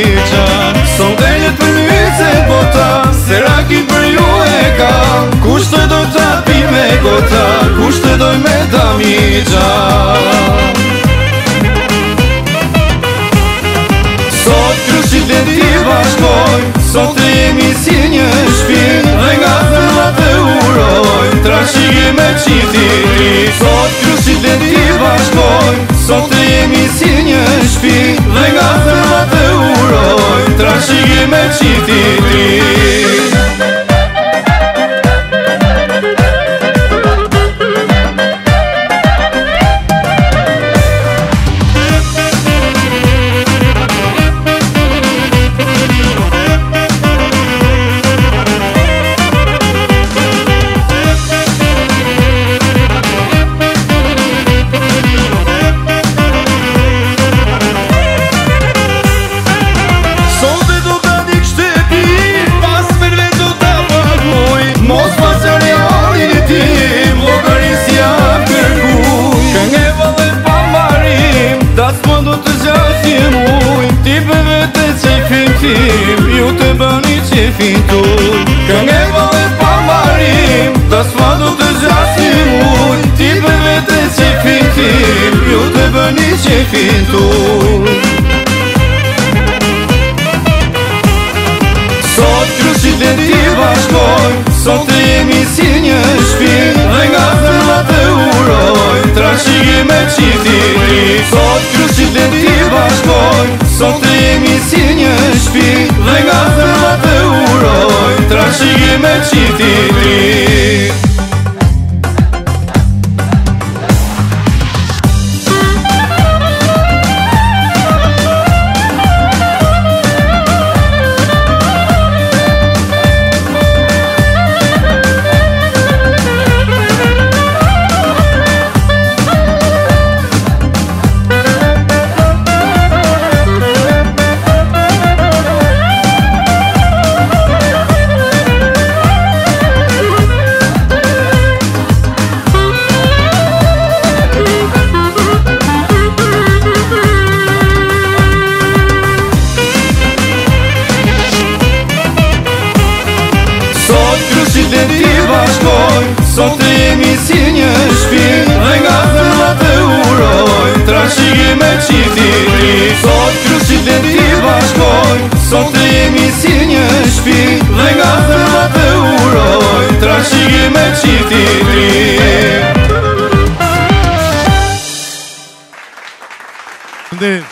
qa So dhejnë të një se bota Se raki për ju e ka Kusht të dojnë të api me gota Kusht të dojnë me dami qa Sot kërshit dhe ti bashkoj Sot të jemi tu Kë nge vale pa marim Ta sva të zjasim uj Ti për vete që fintim Ju të bëni që fintu Sot kryshit dhe ti bashkoj Sot të jemi si një shpin Dhe nga zëma të uroj Trashigi me qitin Sot kryshit dhe ti bashkoj Sot të jemi si një shpin 是一枚基地 si një shpirë Dhe nga thërna të urojnë Trashigi me qifti një Sot kërshit dhe ti Sot të jemi si një shpirë Dhe nga thërna të urojnë Trashigi me qifti një